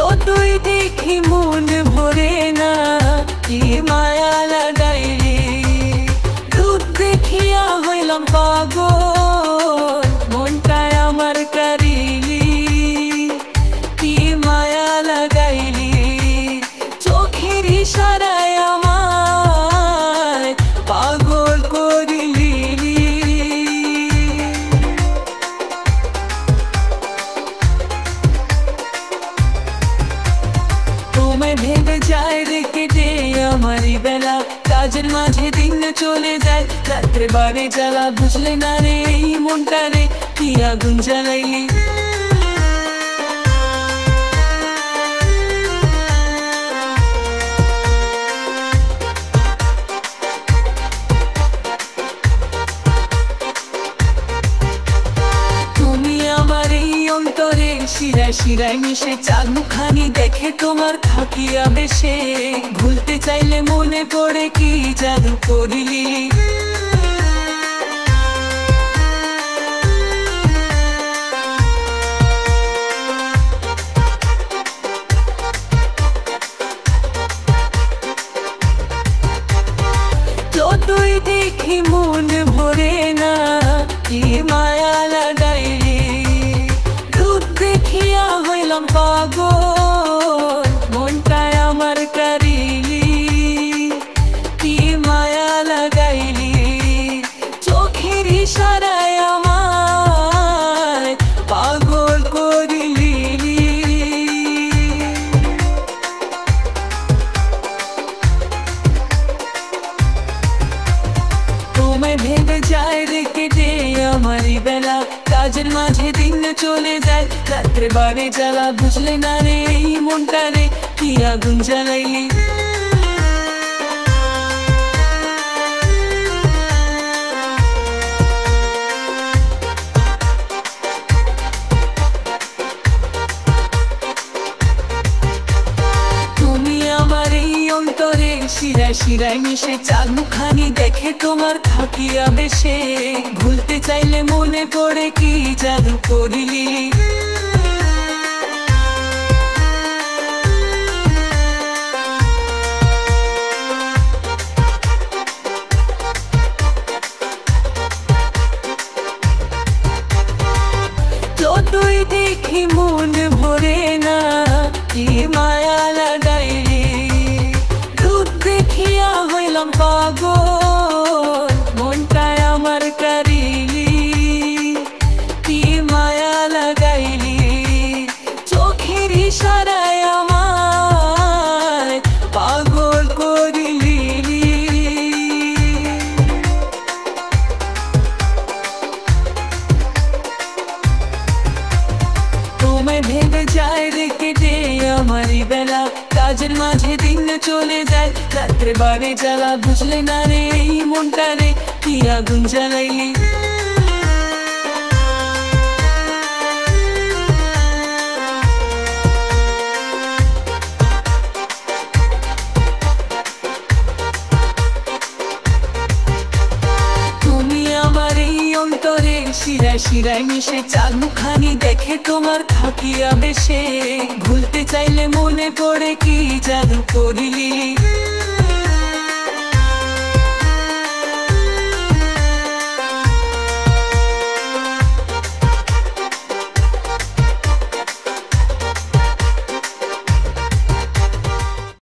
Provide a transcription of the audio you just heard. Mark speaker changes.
Speaker 1: যতই দেখি মন ভরে না কি মায়া লাগাইলি? রূপ দেখিয়া হইলাম পাগল। তোমায় ভেবে যায় রে কেটে আমারই বেলা কাজের মাঝে দিন চলে যায় রাত্রে বারে জ্বালা বুঝলে না রে এই মনটা রে কি আগুন জ্বালাইলি শিরায় শিরায় মিশে চাঁদ মুখানি দেখে তোমার থাকিয়া বেশে। ভুলতে চাইলে মনে পড়ে কি জাদু করিলি? কাজের মাঝে দিন চলে যায় রাত্রে বারে জ্বালা বুঝলে না রে এই মনটা রে কি আগুন জ্বালাইলি অন্তরে শিরায় মিশে চাঁদ মুখানি দেখে তোমার থাকিয়া বেশে ভুলতে চাইলে মনে পড়ে কি জাদু করিলি। যতই দেখি মন I'm for good. কাজের মাঝে দিন চলে যায় রাত্রে বারে জ্বালা বুঝলে না রে এই মনটা রে কি আগুন জ্বালাইলি শিরায় শিরায় মিশে চাঁদ মুখানি দেখে তোমার থাকিয়া বেশে। ভুলতে চাইলে মনে পড়ে কি জাদু করিলি?